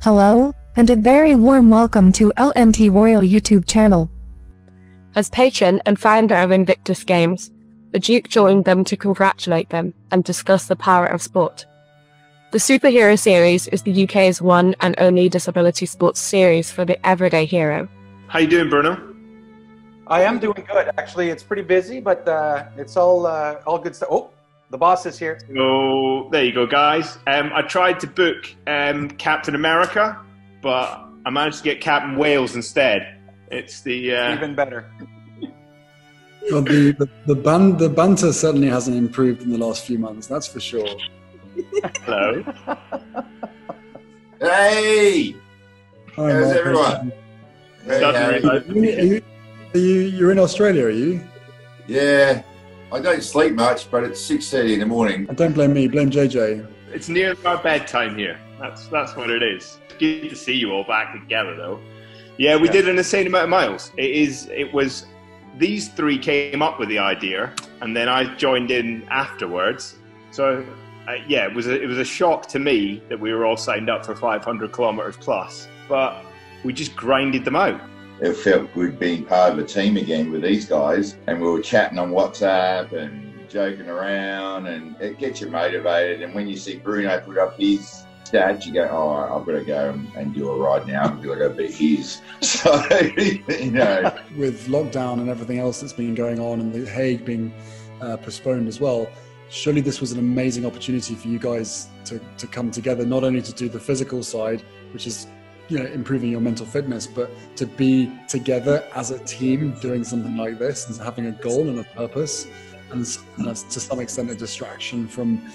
Hello, and a very warm welcome to LMT Royal YouTube channel. As patron and founder of Invictus Games, the Duke joined them to congratulate them and discuss the power of sport. The Superhero Series is the UK's one and only disability sports series for the everyday hero. How you doing, Bruno? I am doing good. Actually, it's pretty busy, but uh, it's all uh, all good stuff. Oh, the boss is here. So there you go, guys. Um, I tried to book um, Captain America, but I managed to get Captain Wales instead. It's the uh... even better. Well, the the the, ban- the banter certainly hasn't improved in the last few months. That's for sure. Hello. Hey, Hi, how's Mark. everyone? Hey, Doesn't Harry. really- Are you, are you, are you you're in Australia, are you? Yeah, I don't sleep much, but it's six thirty in the morning. And don't blame me, blame JJ. It's near our bedtime here. That's that's what it is. Good to see you all back together, though. Yeah, we Yeah. did an insane amount of miles. It is. It was. These three came up with the idea, and then I joined in afterwards. So, uh, yeah, it was a, it was a shock to me that we were all signed up for 500 kilometers plus, but we just grinded them out. It felt good being part of a team again with these guys, and we were chatting on WhatsApp and joking around, and it gets you motivated. And when you see Bruno put up his stats, you go, "Oh, I've got to go and, and do a ride now because I got to beat his." So you know, With lockdown and everything else that's been going on, and the Hague being uh, postponed as well, surely this was an amazing opportunity for you guys to, to come together, not only to do the physical side, which is you know improving your mental fitness, but to be together as a team doing something like this and having a goal and a purpose, and, that's to some extent a distraction from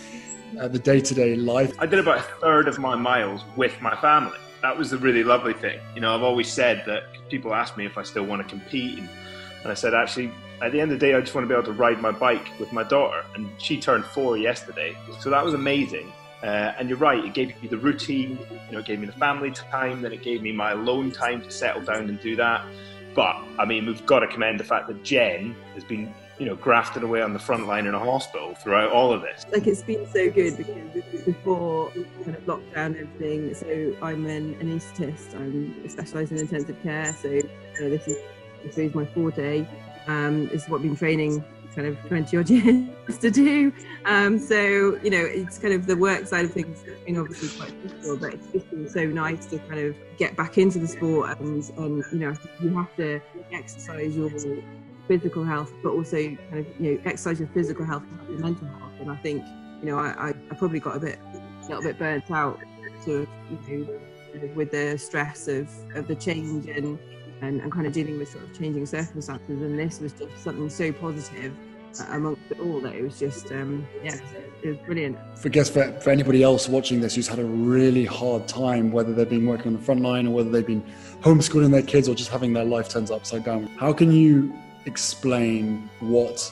uh, the day-to-day life. I did about a third of my miles with my family. That was the really lovely thing. You know, I've always said that people ask me if I still want to compete, and, and I said actually, at the end of the day, I just want to be able to ride my bike with my daughter, and she turned four yesterday, so that was amazing. Uh, and you're right, it gave me the routine, you know, it gave me the family time, then it gave me my alone time to settle down and do that. But I mean, we've got to commend the fact that Jen has been, you know, grafted away on the front line in a hospital throughout all of this. like it's been so good because before kind of lockdown and everything. So I'm an anaesthetist. I'm specialised in intensive care. So you know, this is this is my forte. Um, this is what I've been training kind of 20 odd years to do. Um, so you know, it's kind of the work side of things has been obviously quite difficult, but it's just been so nice to kind of get back into the sport and and you know you have to exercise your physical health, but also kind of you know exercise your physical health and your mental health. And I think you know I, I, I probably got a bit a little bit burnt out you know with the stress of, of the change and, and and kind of dealing with sort of changing circumstances. And this was just something so positive uh, amongst it all that it was just um yeah it was brilliant. For guess for, for anybody else watching this who's had a really hard time, whether they've been working on the front line or whether they've been homeschooling their kids or just having their life turns upside down, how can you explain what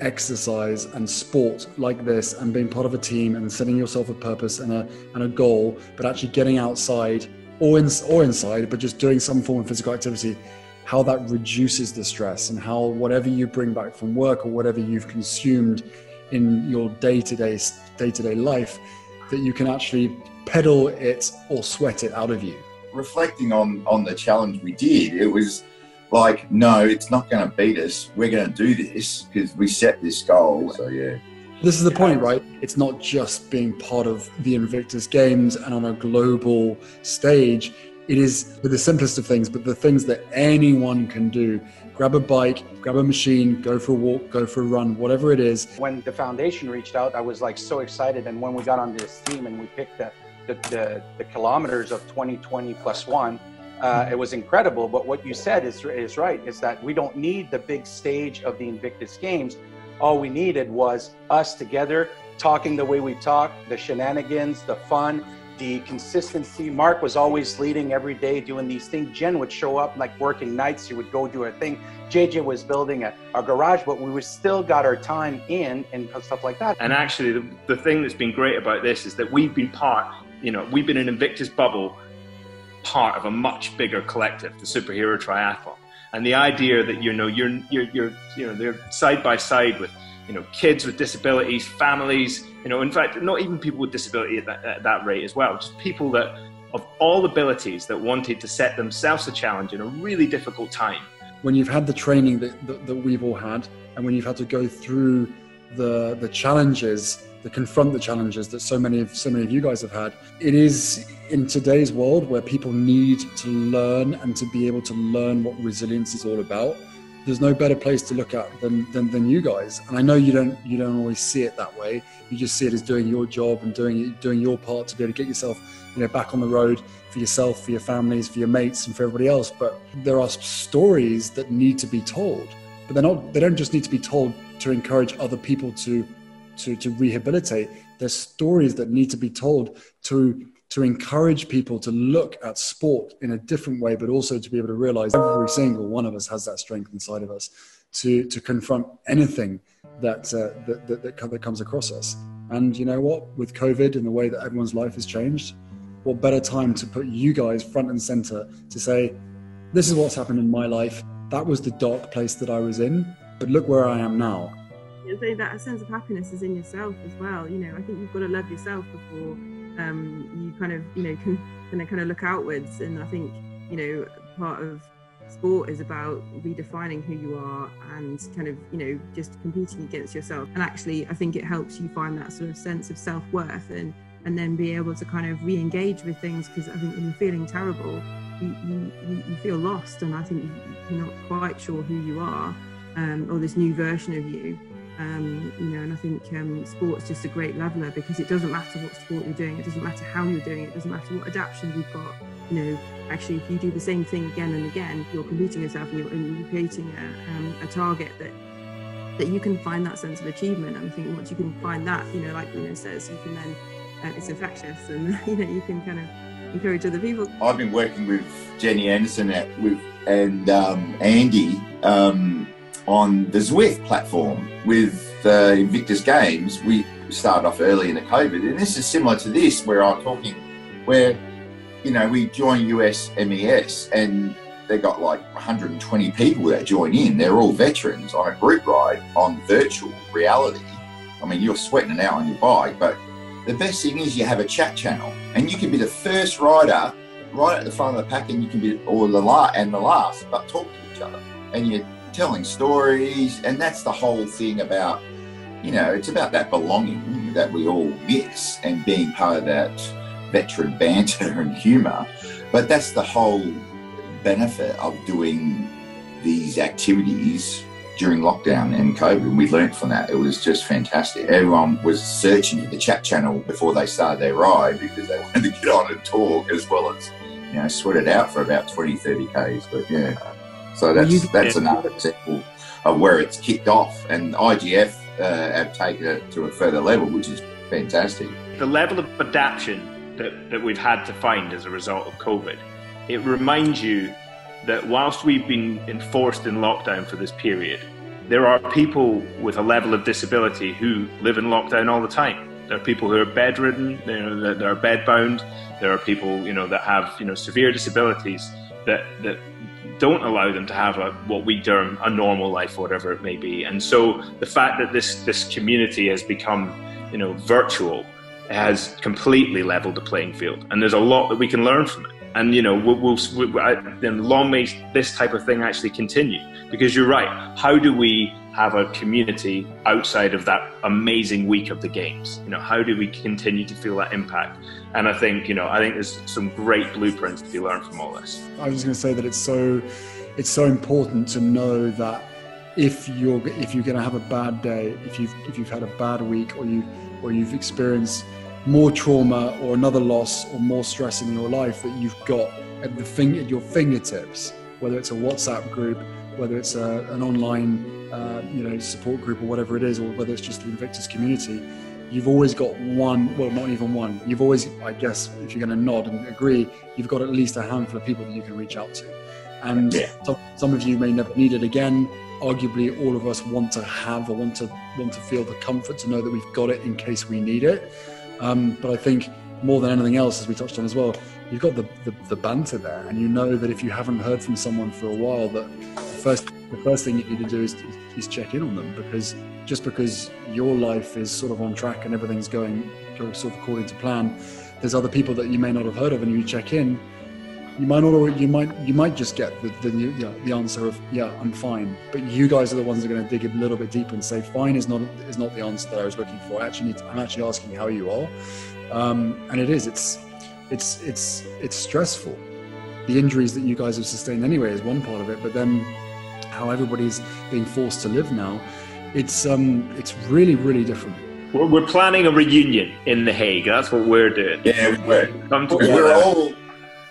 exercise and sport like this and being part of a team and setting yourself a purpose and a and a goal, but actually getting outside or in, or inside, but just doing some form of physical activity, how that reduces the stress and how whatever you bring back from work or whatever you've consumed in your day-to-day day-to-day life, that you can actually pedal it or sweat it out of you. reflecting on on the challenge we did, it was like, no, it's not going to beat us. We're going to do this because we set this goal. So yeah, This is the point, right? It's not just being part of the Invictus Games and on a global stage. It is with the simplest of things, but the things that anyone can do. Grab a bike, grab a machine, go for a walk, go for a run, whatever it is. When the foundation reached out, I was like so excited. And when we got on this team and we picked the the, the, the kilometers of 2020 plus one, uh, it was incredible. But what you said is is right. Is that we don't need the big stage of the Invictus Games. All we needed was us together talking the way we talk, the shenanigans, the fun, the consistency. Mark was always leading every day doing these things. Jen would show up like working nights. She would go do her thing. JJ was building a, a garage, but we still got our time in and stuff like that. And actually, the, the thing that's been great about this is that we've been part, you know, we've been an Invictus bubble, part of a much bigger collective, the superhero triathlon. And the idea that you know you're you're you're you know they're side by side with you know kids with disabilities, families, you know, in fact, not even people with disability at that, at that rate as well, just people that of all abilities that wanted to set themselves a challenge in a really difficult time. When you've had the training that, that, that we've all had, and when you've had to go through the the challenges, confront the challenges that so many of so many of you guys have had, it is in today's world where people need to learn and to be able to learn what resilience is all about there's no better place to look at than, than, than you guys. And I know you don't you don't always see it that way. You just see it as doing your job and doing doing your part to be able to get yourself you know back on the road for yourself, for your families, for your mates, and for everybody else. But there are stories that need to be told. But they're not. They don't just need to be told to encourage other people to to to rehabilitate. There's stories that need to be told to to encourage people to look at sport in a different way, but also to be able to realize every single one of us has that strength inside of us to, to confront anything that, uh, that, that, that, comes across us. And you know what? With COVID and the way that everyone's life has changed, what better time to put you guys front and center to say, this is what's happened in my life. That was the dark place that I was in, but look where I am now. So that sense of happiness is in yourself as well. You know, I think you've got to love yourself before um, you kind of you know can, can kind of look outwards and i think you know part of sport is about redefining who you are and kind of you know just competing against yourself and actually i think it helps you find that sort of sense of self-worth and and then be able to kind of re-engage with things because i think when you're feeling terrible you, you, you feel lost and i think you're not quite sure who you are um, or this new version of you um, you know, and I think um, sport's just a great leveler because it doesn't matter what sport you're doing, it doesn't matter how you're doing it, it doesn't matter what adaptations you've got. You know, actually, if you do the same thing again and again, you're competing yourself and you're, and you're creating a, um, a target that that you can find that sense of achievement. And I think once you can find that, you know, like Bruno says, you can then uh, it's infectious, and you know, you can kind of encourage other people. I've been working with Jenny Anderson at, with and um, Andy um, on the Zwift platform with the Invictus Games. We started off early in the COVID, and this is similar to this, where I'm talking, where you know we join US MES and they got like 120 people that join in. They're all veterans on a group ride on virtual reality. I mean, you're sweating it out on your bike, but the best thing is you have a chat channel, and you can be the first rider right at the front of the pack, and you can be or the last and the last, but talk to each other, and you telling stories, and that's the whole thing about, you know, it's about that belonging that we all miss and being part of that veteran banter and humour. But that's the whole benefit of doing these activities during lockdown and COVID. We learnt from that. It was just fantastic. Everyone was searching the chat channel before they started their ride because they wanted to get on and talk as well as, you know, sweat it out for about 20, 30 Ks. But yeah. So that's that's another example of where it's kicked off, and IGF uh, have taken it to a further level, which is fantastic. The level of adaptation that, that we've had to find as a result of COVID, it reminds you that whilst we've been enforced in lockdown for this period, there are people with a level of disability who live in lockdown all the time. There are people who are bedridden, you know, that are bedbound. There are people, you know, that have, you know, severe disabilities that, that don't allow them to have a what we term a normal life, whatever it may be. And so the fact that this this community has become, you know, virtual has completely leveled the playing field, and there's a lot that we can learn from it. And you know, we'll, we'll, we'll then long may this type of thing actually continue. Because you're right. How do we have a community outside of that amazing week of the games? You know, how do we continue to feel that impact? And I think, you know, I think there's some great blueprints to be learned from all this. I was just going to say that it's so, it's so important to know that if you're if you're going to have a bad day, if you've if you've had a bad week, or you or you've experienced more trauma or another loss or more stress in your life, that you've got at the thing at your fingertips, whether it's a WhatsApp group, whether it's a, an online uh, you know support group or whatever it is, or whether it's just the Invictus community you've always got one, well, not even one. You've always, I guess, if you're going to nod and agree, you've got at least a handful of people that you can reach out to. And yeah. some, some of you may never need it again. Arguably, all of us want to have or want to want to feel the comfort to know that we've got it in case we need it. Um, but I think more than anything else, as we touched on as well, you've got the, the, the banter there, and you know that if you haven't heard from someone for a while, that the first the first thing you need to do is, is check in on them because just because your life is sort of on track and everything's going, going sort of according to plan there's other people that you may not have heard of, and you check in, you might not you might you might just get the the, yeah, the answer of yeah I'm fine but you guys are the ones that are going to dig a little bit deeper and say fine is not is not the answer that I was looking for I actually need to, I'm actually asking how you are um, and it is it's it's it's it's stressful the injuries that you guys have sustained anyway is one part of it but then how everybody's being forced to live now it's um it's really really different We're, we're planning a reunion in The Hague. That's what we're doing. Yeah, we were. Come We're all.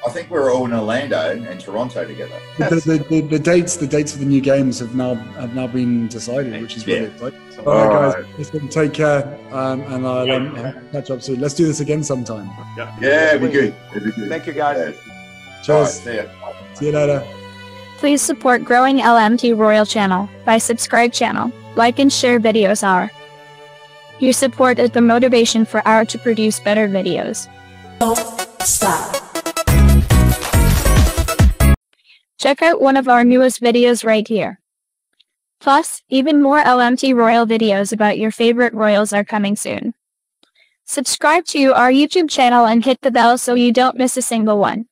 I think we're all in Orlando and Toronto together. the, the, the, the dates the dates for the new games have now have now been decided which is really Yeah. exciting So, all right All guys listen, take care um, and I'll um, catch up soon let's do this again sometime Yeah, it'd be good. It'd be good. thank you guys. Yeah. cheers All right, see ya. see you later Please support growing LMT Royal channel by subscribe channel, like and share videos our. Your support is the motivation for our to produce better videos. Check out one of our newest videos right here. Plus, even more LMT Royal videos about your favorite royals are coming soon. Subscribe to our YouTube channel and hit the bell so you don't miss a single one.